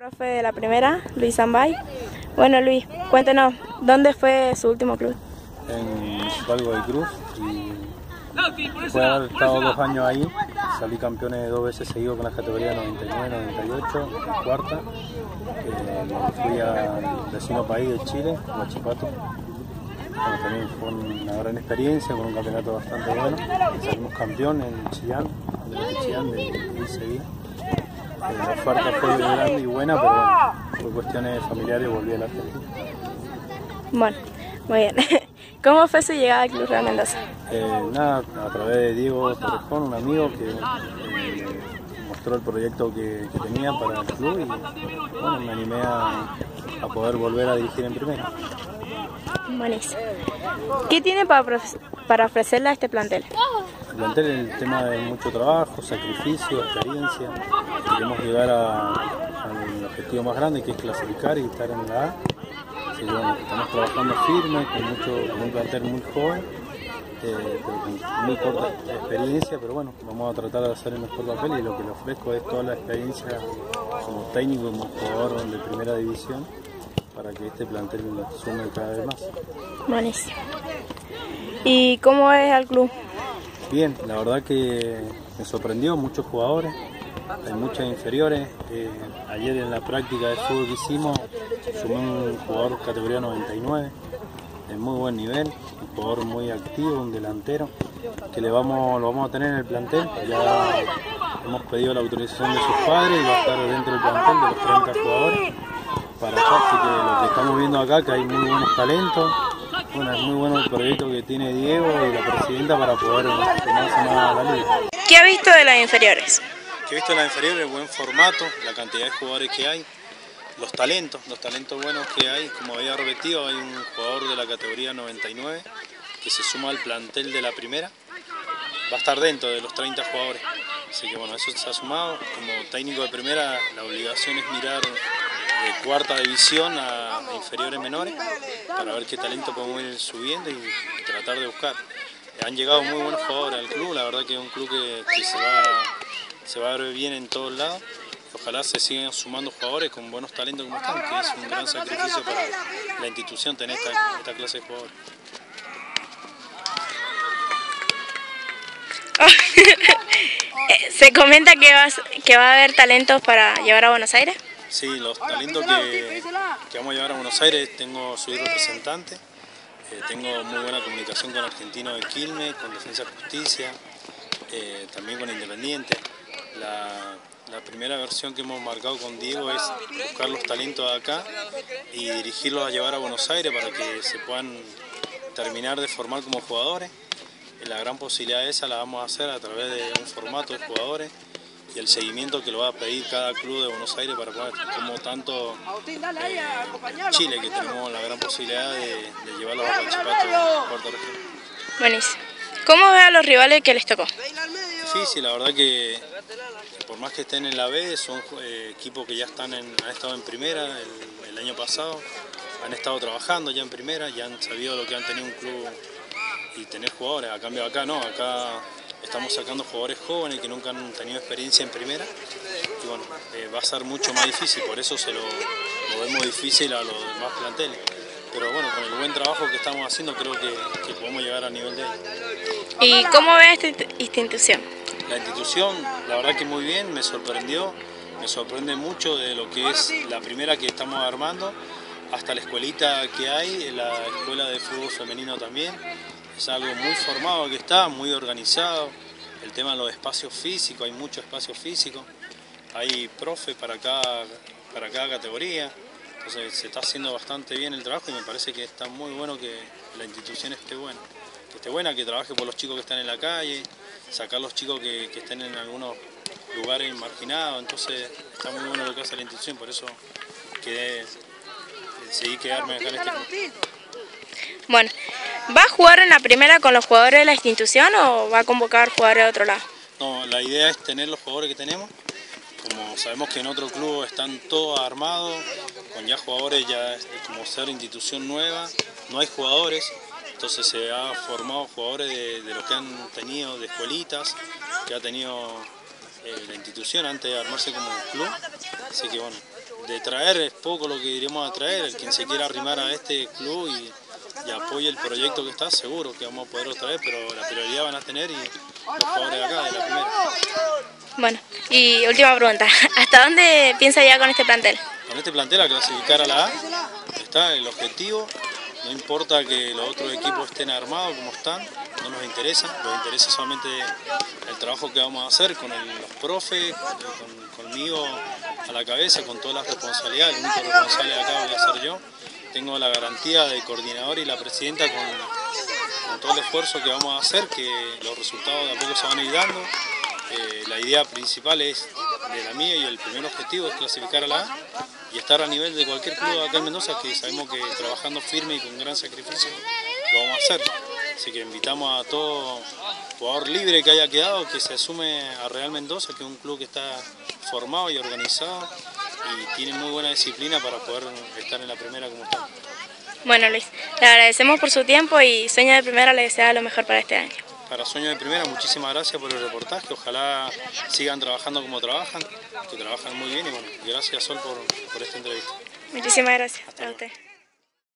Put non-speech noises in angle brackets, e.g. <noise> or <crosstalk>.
Profe de la primera, Luis Zambay. Bueno Luis, cuéntenos, ¿dónde fue su último club? En Valgo de Cruz y de haber estado dos años ahí, salí campeón dos veces seguido con las categorías 99, 98, cuarta. Eh, fui al vecino país de Chile, Huachipato. Bueno, también fue una gran experiencia con un campeonato bastante bueno. Salimos campeón en Chillán, en Chillán de, de seguí. La oferta fue grande y buena, pero por cuestiones familiares volví a la Argentina. Bueno, muy bien. <laughs> ¿Cómo fue su llegada al Club Real Mendoza? Eh, nada, a través de Diego Torrejón, un amigo que eh, mostró el proyecto que, que, tenía para el club y bueno, me animé a, a poder volver a dirigir en primera. Buenísimo. ¿Qué tiene para, para ofrecerle a este plantel? El plantel es el tema de mucho trabajo, sacrificio, experiencia. Queremos llegar a, al objetivo más grande que es clasificar y estar en la A. Así que bueno, estamos trabajando firme, con, mucho, con un plantel muy joven, eh, con muy corta experiencia, pero bueno, vamos a tratar de hacer el mejor papel y lo que le ofrezco es toda la experiencia como técnico, como jugador de primera división para que este plantel sume cada vez más. Buenísimo. ¿Y cómo es al club? Bien, la verdad que me sorprendió, muchos jugadores, hay muchas inferiores. Eh, ayer en la práctica de fútbol que hicimos, sumé un jugador categoría 99, de muy buen nivel, un jugador muy activo, un delantero, que le vamos, lo vamos a tener en el plantel. Ya hemos pedido la autorización de sus padres y va a estar dentro del plantel de los 30 jugadores para acá, así que lo que estamos viendo acá, que hay muy buenos talentos, bueno, es muy bueno el proyecto que tiene Diego y la presidenta para poder tomarse más la liga. ¿Qué ha visto de las inferiores? Que he visto en las inferiores, el buen formato, la cantidad de jugadores que hay, los talentos, los talentos buenos que hay, como había repetido, hay un jugador de la categoría 99 que se suma al plantel de la primera, va a estar dentro de los 30 jugadores, así que bueno, eso se ha sumado, como técnico de primera la obligación es mirar de cuarta división a inferiores menores para ver qué talento podemos ir subiendo y, tratar de buscar. Han llegado muy buenos jugadores al club, la verdad que es un club que, se, va, se va a ver bien en todos lados. Ojalá se sigan sumando jugadores con buenos talentos como están, que es un gran sacrificio para la institución tener esta, esta clase de jugadores. <laughs> ¿Se comenta que va, que va a haber talentos para llevar a Buenos Aires? Sí, los talentos que, que, vamos a llevar a Buenos Aires, tengo soy representante, eh, tengo muy buena comunicación con Argentino de Quilmes, con Defensa Justicia, eh, también con Independiente. La, la, primera versión que hemos marcado con Diego es buscar los talentos de acá y dirigirlos a llevar a Buenos Aires para que se puedan terminar de formar como jugadores. La gran posibilidad esa la vamos a hacer a través de un formato de jugadores y el seguimiento que lo va a pedir cada club de Buenos Aires para poder, como tanto eh, Chile, que tenemos la gran posibilidad de, de llevarlos a Huachipato, Puerto Región. Buenísimo. ¿Cómo ve a los rivales que les tocó? Difícil, la verdad que, que por más que estén en la B, son eh, equipos que ya están en, han estado en primera el, el año pasado, han estado trabajando ya en primera, ya han sabido lo que han tenido un club y tener jugadores. A cambio acá no, acá estamos sacando jugadores jóvenes que nunca han tenido experiencia en primera y bueno, eh, va a ser mucho más difícil, por eso se lo, lo, vemos difícil a los demás planteles. Pero bueno, con el buen trabajo que estamos haciendo creo que, que podemos llegar a nivel de ahí. ¿Y cómo ve esta institución? La institución, la verdad que muy bien, me sorprendió, me sorprende mucho de lo que es la primera que estamos armando, hasta la escuelita que hay, la escuela de fútbol femenino también, es algo muy formado que está, muy organizado. El tema de los espacios físicos, hay mucho espacio físico, hay profe para cada, para cada categoría. Entonces se está haciendo bastante bien el trabajo y me parece que está muy bueno que la institución esté buena. Que esté buena, que trabaje por los chicos que están en la calle, sacar los chicos que, que estén en algunos lugares marginados. Entonces está muy bueno lo que hace la institución, por eso quedé, decidí quedarme acá en este. Bueno, ¿va a jugar en la primera con los jugadores de la institución o va a convocar jugadores de otro lado? No, la idea es tener los jugadores que tenemos. Como sabemos que en otro club están todos armados, con ya jugadores, ya como ser institución nueva, no hay jugadores, entonces se ha formado jugadores de, los que han tenido, de escuelitas, que ha tenido eh, la institución antes de armarse como club. Así que bueno, de traer es poco lo que iremos a traer, quien se quiera arrimar a este club y, apoye el proyecto que está, seguro que vamos a poder traer, pero la prioridad van a tener y los jugadores de acá, de la primera. Bueno, y última pregunta, <laughs> ¿hasta dónde piensa ya con este plantel? Con este plantel a clasificar a la A, está el objetivo, no importa que los otros equipos estén armados como están, no nos interesa, nos interesa solamente el trabajo que vamos a hacer con los profes, conmigo a la cabeza, con todas las responsabilidades, el único responsable de acá voy a ser yo. Tengo la garantía del coordinador y la presidenta con, todo el esfuerzo que vamos a hacer, que los resultados de a poco se van a ir dando. Eh, la idea principal es de la mía y el primer objetivo es clasificar a la A y estar a nivel de cualquier club acá en Mendoza, que sabemos que trabajando firme y con gran sacrificio lo vamos a hacer. Así que invitamos a todo jugador libre que haya quedado que se asume a Real Mendoza, que es un club que está formado y organizado y tiene muy buena disciplina para poder estar en la primera como está. Bueno Luis, le agradecemos por su tiempo y Sueño de Primera le desea lo mejor para este año. Para Sueño de Primera, muchísimas gracias por el reportaje, ojalá sigan trabajando como trabajan, que trabajan muy bien y bueno, gracias Sol por, por esta entrevista. Muchísimas gracias a usted.